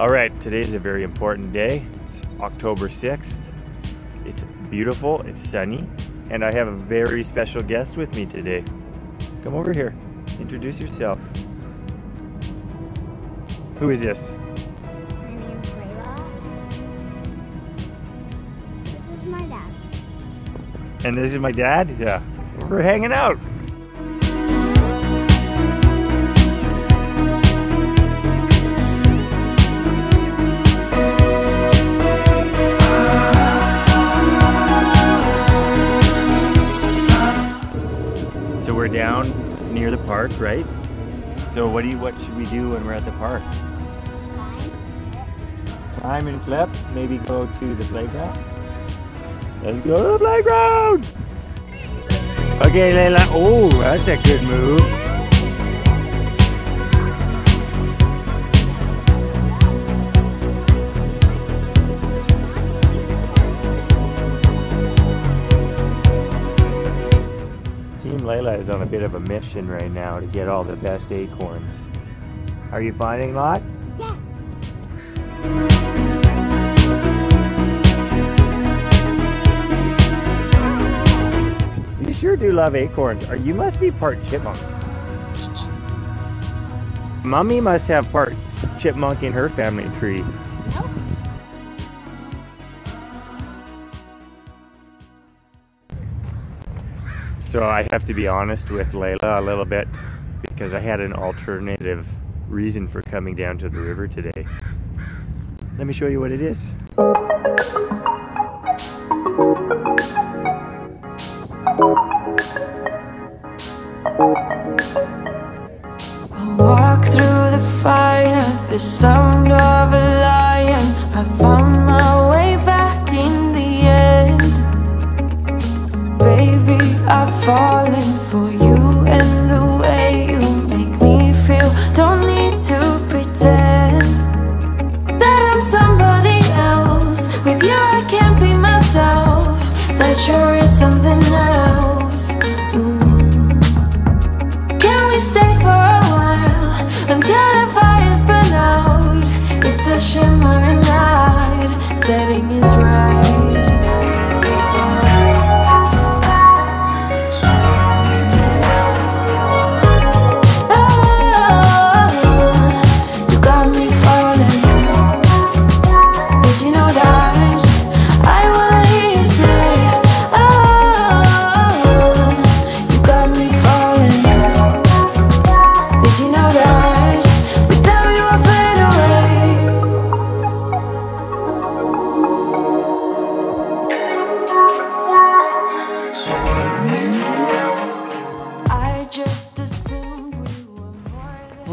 All right, today is a very important day. It's October 6th. It's beautiful, it's sunny, and I have a very special guest with me today. Come over here, introduce yourself. Who is this? My name's Layla. This is my dad. And this is my dad? Yeah. We're hanging out. So we're down near the park, right? So what do you what should we do when we're at the park? Climb and flip, maybe go to the playground. Let's go to the playground! Okay, Layla. Oh, that's a good move. Layla is on a bit of a mission right now to get all the best acorns. Are you finding lots? Yes. You sure do love acorns. Or you must be part chipmunk. Mummy must have part chipmunk in her family tree. So I have to be honest with Layla a little bit because I had an alternative reason for coming down to the river today. Let me show you what it is. I walk through the fire, the sound Fallen for you and the way you make me feel. Don't need to pretend that I'm somebody else. With you, I can't be myself. That sure is something else. Mm. Can we stay for a while until the fire's burn out? It's a shimmering night, setting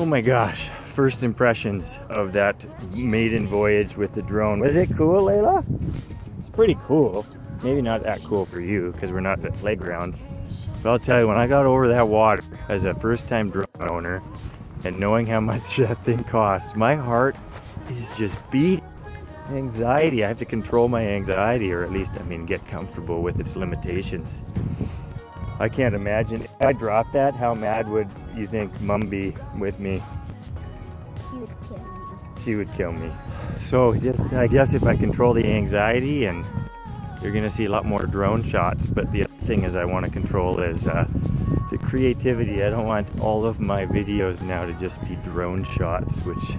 Oh my gosh, first impressions of that maiden voyage with the drone. Was it cool, Layla? It's pretty cool. Maybe not that cool for you because we're not at the playground. But I'll tell you, when I got over that water as a first time drone owner and knowing how much that thing costs, my heart is just beating. Anxiety. I have to control my anxiety or at least, I mean, get comfortable with its limitations. I can't imagine if I dropped that, how mad would you think mom be with me? He would kill you. She would kill me. So just I guess if I control the anxiety and you're gonna see a lot more drone shots, but the other thing is I want to control is uh, the creativity. I don't want all of my videos now to just be drone shots, which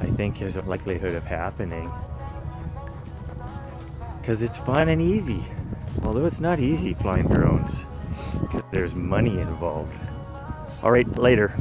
I think has a likelihood of happening. Because it's fun and easy. Although it's not easy flying drones. Because there's money involved. Alright, later.